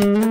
Mm-hmm.